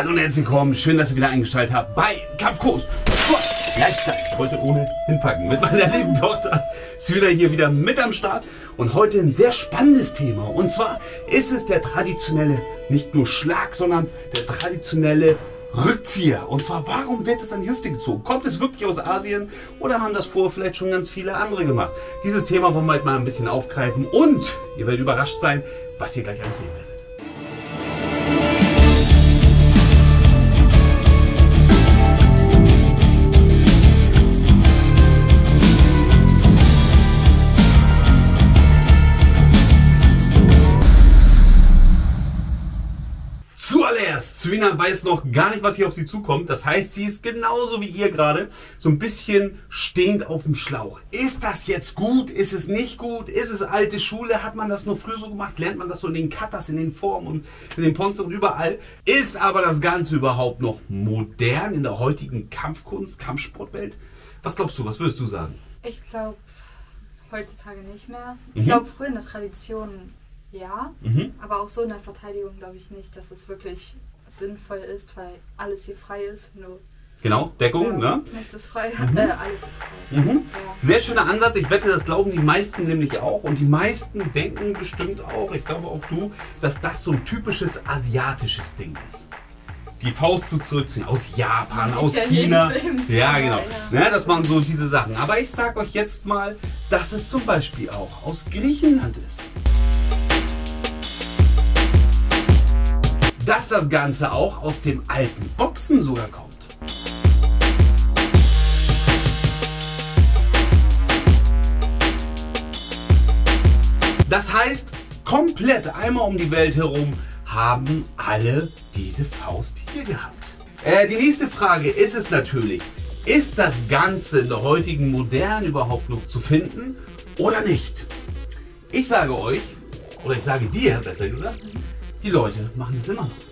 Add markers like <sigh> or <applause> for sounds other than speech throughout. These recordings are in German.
Hallo und herzlich willkommen. Schön, dass ihr wieder eingeschaltet habt bei Kampfkurs Lifestyle. Heute ohne hinpacken. Mit meiner lieben Tochter Syla hier wieder mit am Start. Und heute ein sehr spannendes Thema. Und zwar ist es der traditionelle, nicht nur Schlag, sondern der traditionelle Rückzieher. Und zwar, warum wird es an die Hüfte gezogen? Kommt es wirklich aus Asien oder haben das vorher vielleicht schon ganz viele andere gemacht? Dieses Thema wollen wir heute mal ein bisschen aufgreifen und ihr werdet überrascht sein, was ihr gleich alles sehen werdet. Zuallererst, Serena weiß noch gar nicht, was hier auf sie zukommt. Das heißt, sie ist genauso wie ihr gerade so ein bisschen stehend auf dem Schlauch. Ist das jetzt gut? Ist es nicht gut? Ist es alte Schule? Hat man das nur früher so gemacht? Lernt man das so in den Cutters, in den Formen und in den Ponzen und überall? Ist aber das Ganze überhaupt noch modern in der heutigen Kampfkunst, Kampfsportwelt? Was glaubst du? Was würdest du sagen? Ich glaube heutzutage nicht mehr. Mhm. Ich glaube früher in der Tradition ja, Mhm. aber auch so in der Verteidigung glaube ich nicht, dass es wirklich sinnvoll ist, weil alles hier frei ist. Genau, Deckung, ja, ne? Nichts ist frei, Mhm. <laughs> äh, alles ist frei. Mhm. Ja. Sehr schöner Ansatz. Ich wette, das glauben die meisten nämlich auch. Und die meisten denken bestimmt auch, ich glaube auch du, dass das so ein typisches asiatisches Ding ist. Die Faust zu zurückziehen. Aus Japan, aus ja China. <laughs> Ja, genau. ja. Ja, das waren so diese Sachen. Aber ich sag euch jetzt mal, dass es zum Beispiel auch aus Griechenland ist. Dass das Ganze auch aus dem alten Boxen sogar kommt. Das heißt, komplett einmal um die Welt herum haben alle diese Faust hier gehabt. Äh, die nächste Frage ist es natürlich, ist das Ganze in der heutigen Modern überhaupt noch zu finden oder nicht? Ich sage euch, oder ich sage dir besser gesagt, die Leute machen es immer noch.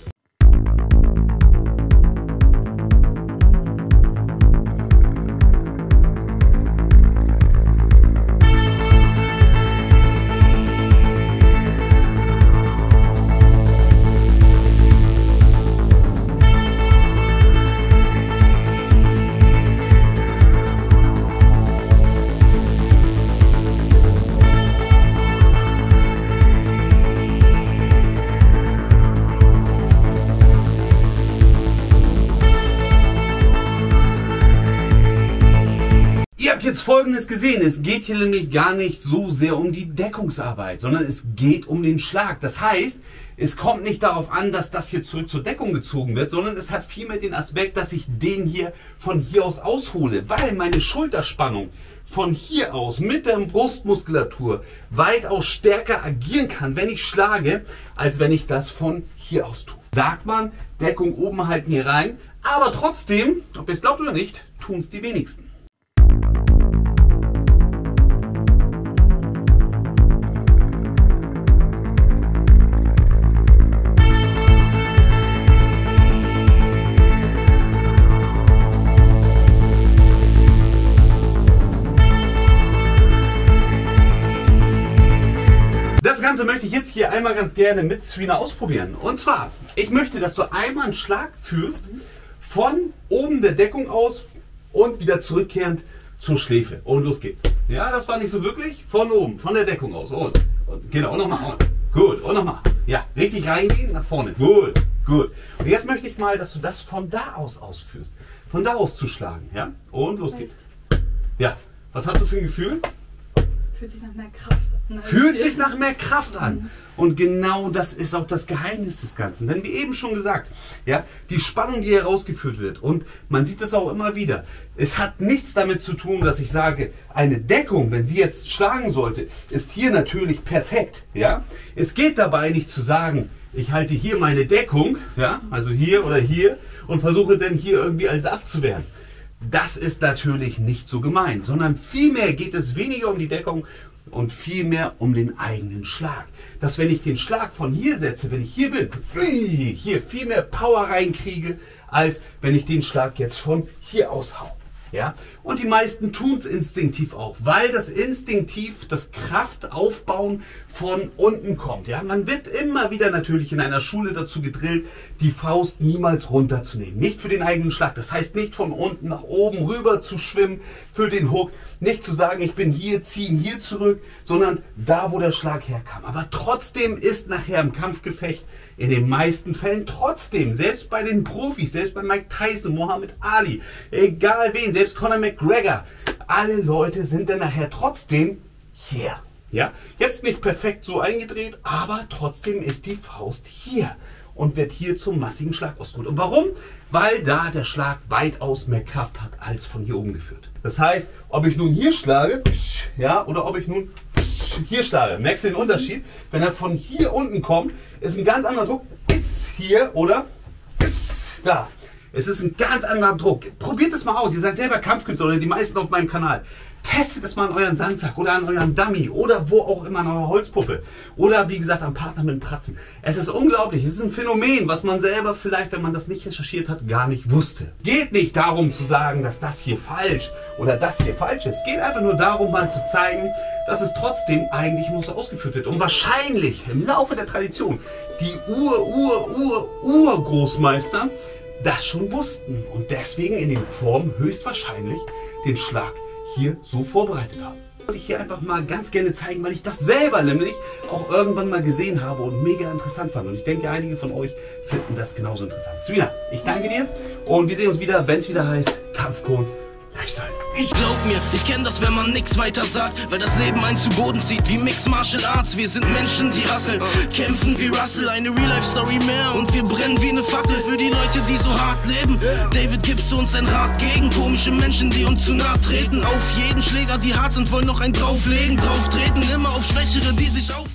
Ihr habt jetzt Folgendes gesehen. Es geht hier nämlich gar nicht so sehr um die Deckungsarbeit, sondern es geht um den Schlag. Das heißt, es kommt nicht darauf an, dass das hier zurück zur Deckung gezogen wird, sondern es hat vielmehr den Aspekt, dass ich den hier von hier aus aushole, weil meine Schulterspannung von hier aus mit der Brustmuskulatur weitaus stärker agieren kann, wenn ich schlage, als wenn ich das von hier aus tue. Sagt man, Deckung oben halten hier rein, aber trotzdem, ob ihr es glaubt oder nicht, tun es die wenigsten. Hier einmal ganz gerne mit Serena ausprobieren. Und zwar, ich möchte, dass du einmal einen Schlag führst von oben der Deckung aus und wieder zurückkehrend zur Schläfe. Und los geht's. Ja, das war nicht so wirklich. Von oben, von der Deckung aus. Und, und genau, nochmal. Gut, und nochmal. Ja, richtig reingehen, nach vorne. Gut, gut. Und jetzt möchte ich mal, dass du das von da aus ausführst. Von da aus zu schlagen. Ja, und los geht's. Ja, was hast du für ein Gefühl? Fühlt sich nach mehr Kraft an. Fühlt sich nach mehr Kraft an. Und genau das ist auch das Geheimnis des Ganzen. Denn wie eben schon gesagt, ja, die Spannung, die herausgeführt wird, und man sieht es auch immer wieder, es hat nichts damit zu tun, dass ich sage, eine Deckung, wenn sie jetzt schlagen sollte, ist hier natürlich perfekt. Ja? Es geht dabei nicht zu sagen, ich halte hier meine Deckung, ja, also hier oder hier, und versuche dann hier irgendwie alles abzuwehren. Das ist natürlich nicht so gemeint, sondern vielmehr geht es weniger um die Deckung und vielmehr um den eigenen Schlag. Dass wenn ich den Schlag von hier setze, wenn ich hier bin, hier viel mehr Power reinkriege, als wenn ich den Schlag jetzt von hier aus hau. Ja? Und die meisten tun es instinktiv auch, weil das instinktiv das Kraftaufbauen von unten kommt. Ja? Man wird immer wieder natürlich in einer Schule dazu gedrillt, die Faust niemals runterzunehmen. Nicht für den eigenen Schlag. Das heißt nicht von unten nach oben rüber zu schwimmen für den Hook. Nicht zu sagen, ich bin hier, ziehen hier zurück, sondern da, wo der Schlag herkam. Aber trotzdem ist nachher im Kampfgefecht in den meisten Fällen trotzdem, selbst bei den Profis, selbst bei Mike Tyson, Muhammad Ali, egal wen, selbst Conor McGregor, alle Leute sind dann nachher trotzdem hier. Ja, jetzt nicht perfekt so eingedreht, aber trotzdem ist die Faust hier und wird hier zum massigen Schlag ausgeholt. Und warum? Weil da der Schlag weitaus mehr Kraft hat als von hier oben geführt. Das heißt, ob ich nun hier schlage, ja, oder ob ich nun hier schlage. Merkst du den Unterschied? Wenn er von hier unten kommt, ist ein ganz anderer Druck. Ist hier oder ist da. Es ist ein ganz anderer Druck. Probiert es mal aus. Ihr seid selber Kampfkünstler oder die meisten auf meinem Kanal. Testet es mal an euren Sandsack oder an euren Dummy oder wo auch immer an eurer Holzpuppe. Oder wie gesagt am Partner mit dem Pratzen. Es ist unglaublich. Es ist ein Phänomen, was man selber vielleicht, wenn man das nicht recherchiert hat, gar nicht wusste. Geht nicht darum zu sagen, dass das hier falsch oder das hier falsch ist. Geht einfach nur darum, mal zu zeigen, dass es trotzdem eigentlich nur so ausgeführt wird. Und wahrscheinlich im Laufe der Tradition die Ur, Ur, Ur, Urgroßmeister das schon wussten und deswegen in den Formen höchstwahrscheinlich den Schlag hier so vorbereitet haben. Wollte ich hier einfach mal ganz gerne zeigen, weil ich das selber nämlich auch irgendwann mal gesehen habe und mega interessant fand. Und ich denke, einige von euch finden das genauso interessant. Svina, ich danke dir und wir sehen uns wieder, wenn es wieder heißt Kampfkunst Lifestyle. Ich glaub mir, ich kenn das, wenn man nix weiter sagt, weil das Leben einen zu Boden zieht, wie Mix Martial Arts. Wir sind Menschen, die rasseln, kämpfen wie Russell, eine Real-Life-Story mehr und wir brennen wie eine Fackel für die Leute, die so hart leben. David, gibst du uns ein Rat gegen komische Menschen, die uns zu nahe treten? Auf jeden Schläger, die hart sind, wollen noch ein drauflegen, drauftreten, immer auf Schwächere, die sich auf